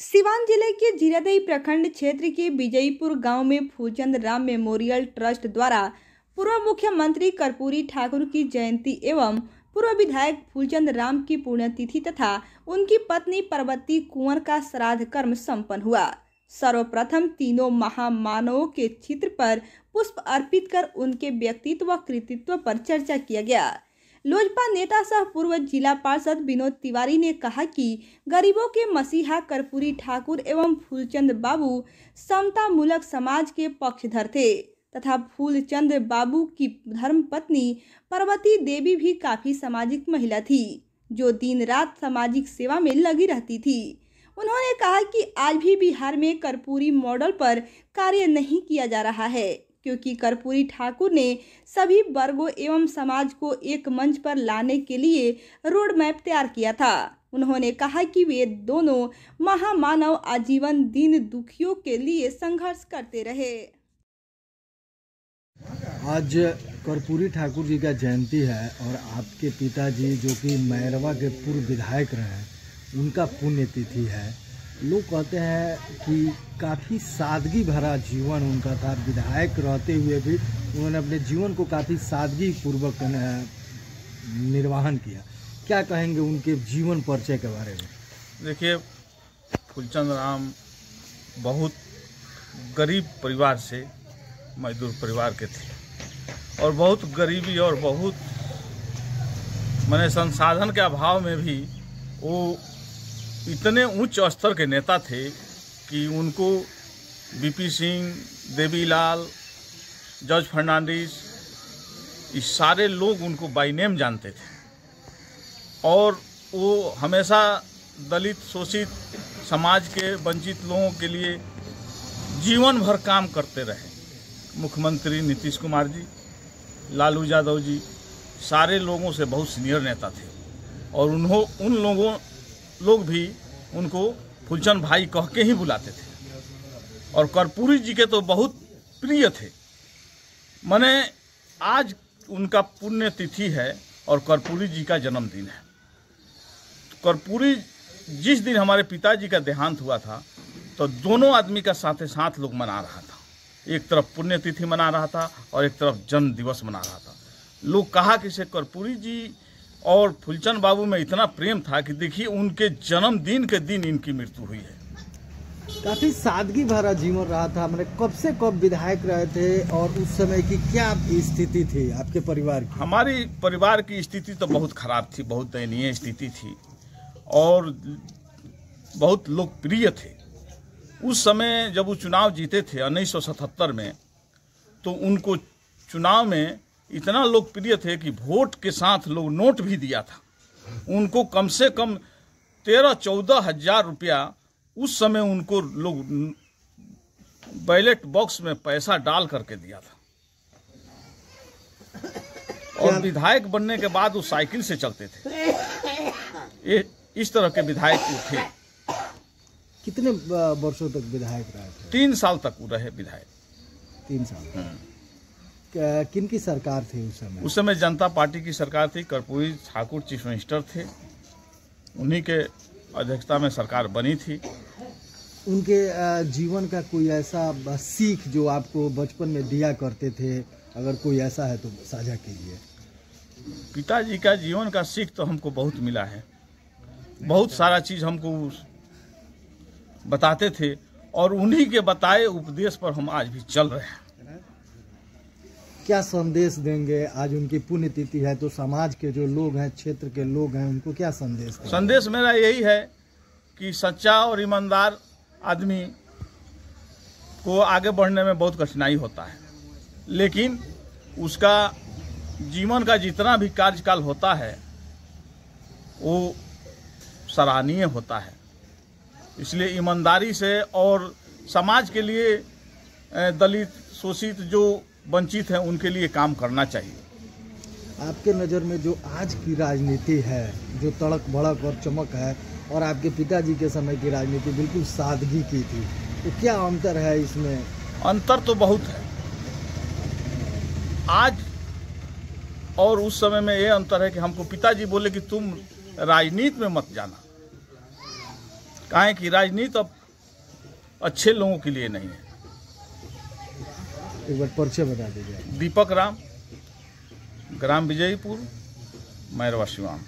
सिवान ज़िले के जीरादेई प्रखंड क्षेत्र के विजयपुर गाँव में फूलचंद राम मेमोरियल ट्रस्ट द्वारा पूर्व मुख्यमंत्री कर्पूरी ठाकुर की जयंती एवं पूर्व विधायक फूलचंद राम की पुण्यतिथि तथा उनकी पत्नी पर्वती कुंवर का श्राद्ध कर्म संपन्न हुआ। सर्वप्रथम तीनों महामानवों के चित्र पर पुष्प अर्पित कर उनके व्यक्तित्व व कृतित्व पर चर्चा किया गया। लोजपा नेता सह पूर्व जिला पार्षद विनोद तिवारी ने कहा कि गरीबों के मसीहा कर्पूरी ठाकुर एवं फूलचंद बाबू समता मूलक समाज के पक्षधर थे, तथा फूलचंद बाबू की धर्म पत्नी पार्वती देवी भी काफ़ी सामाजिक महिला थी, जो दिन रात सामाजिक सेवा में लगी रहती थी। उन्होंने कहा कि आज भी बिहार में कर्पूरी मॉडल पर कार्य नहीं किया जा रहा है। क्योंकि कर्पूरी ठाकुर ने सभी वर्गों एवं समाज को एक मंच पर लाने के लिए रोड मैप तैयार किया था। उन्होंने कहा कि वे दोनों महामानव आजीवन दीन दुखियों के लिए संघर्ष करते रहे। आज कर्पूरी ठाकुर जी का जयंती है और आपके पिताजी जो कि मैरवा के पूर्व विधायक रहे उनका पुण्यतिथि है। लोग कहते हैं कि काफ़ी सादगी भरा जीवन उनका था। विधायक रहते हुए भी उन्होंने अपने जीवन को काफ़ी सादगी पूर्वक निर्वाहन किया। क्या कहेंगे उनके जीवन परिचय के बारे में? देखिए, फुलचंद राम बहुत गरीब परिवार से मजदूर परिवार के थे और बहुत गरीबी और बहुत, मैंने संसाधन के अभाव में भी वो इतने उच्च स्तर के नेता थे कि उनको बीपी सिंह देवीलाल जॉर्ज फर्नांडिस, ये सारे लोग उनको बाई नेम जानते थे। और वो हमेशा दलित, शोषित, समाज के वंचित लोगों के लिए जीवन भर काम करते रहे। मुख्यमंत्री नीतीश कुमार जी, लालू यादव जी, सारे लोगों से बहुत सीनियर नेता थे। और उन्हों, उन लोगों लोग भी उनको फुलचंद भाई कह के ही बुलाते थे। और कर्पूरी जी के तो बहुत प्रिय थे। मैंने आज उनका पुण्य तिथि है और कर्पूरी जी का जन्मदिन है। कर्पूरी जिस दिन हमारे पिताजी का देहांत हुआ था तो दोनों आदमी का साथ साथ लोग मना रहा था। एक तरफ़ पुण्यतिथि मना रहा था और एक तरफ़ जन्म दिवस मना रहा था। लोग कहा कि से कर्पूरी जी और फुलचंद बाबू में इतना प्रेम था कि देखिए उनके जन्मदिन के दिन इनकी मृत्यु हुई है। काफ़ी सादगी भरा जीवन रहा था। मैंने कब से कब विधायक रहे थे और उस समय की क्या स्थिति थी आपके परिवार की? हमारी परिवार की स्थिति तो बहुत खराब थी बहुत दयनीय स्थिति थी और बहुत लोकप्रिय थे। उस समय जब वो चुनाव जीते थे उन्नीस सौ सतहत्तर में तो उनको चुनाव में इतना लोकप्रिय थे कि वोट के साथ लोग नोट भी दिया था। उनको कम से कम तेरह चौदह हज़ार रुपया उस समय उनको लोग बैलेट बॉक्स में पैसा डाल करके दिया था। और विधायक बनने के बाद वो साइकिल से चलते थे। ये इस तरह के विधायक वो थे। कितने वर्षों तक विधायक रहे थे? तीन साल तक वो रहे विधायक। तीन साल किन की सरकार थी उस समय? उस समय जनता पार्टी की सरकार थी कर्पूरी ठाकुर चीफ मिनिस्टर थे। उन्हीं के अध्यक्षता में सरकार बनी थी। उनके जीवन का कोई ऐसा सीख जो आपको बचपन में दिया करते थे अगर कोई ऐसा है तो साझा कीजिए। पिताजी का जीवन का सीख तो हमको बहुत मिला है। बहुत सारा चीज़ हमको बताते थे और उन्हीं के बताए उपदेश पर हम आज भी चल रहे हैं। क्या संदेश देंगे? आज उनकी पुण्यतिथि है तो समाज के जो लोग हैं, क्षेत्र के लोग हैं, उनको क्या संदेश देंगे? संदेश मेरा यही है कि सच्चा और ईमानदार आदमी को आगे बढ़ने में बहुत कठिनाई होता है। लेकिन उसका जीवन का जितना भी कार्यकाल होता है, वो सराहनीय होता है। इसलिए ईमानदारी से और समाज के लिए दलित, शोषित जो वंचित हैं उनके लिए काम करना चाहिए। आपके नज़र में जो आज की राजनीति है जो तड़क भड़क और चमक है और आपके पिताजी के समय की राजनीति बिल्कुल सादगी की थी तो क्या अंतर है इसमें? अंतर तो बहुत है। आज और उस समय में ये अंतर है कि हमको पिताजी बोले कि तुम राजनीति में मत जाना। काहे कि राजनीति अब अच्छे लोगों के लिए नहीं है। एक बार परिचय बता दीजिए। दीपक राम ग्राम विजयपुर मैरवा सिवान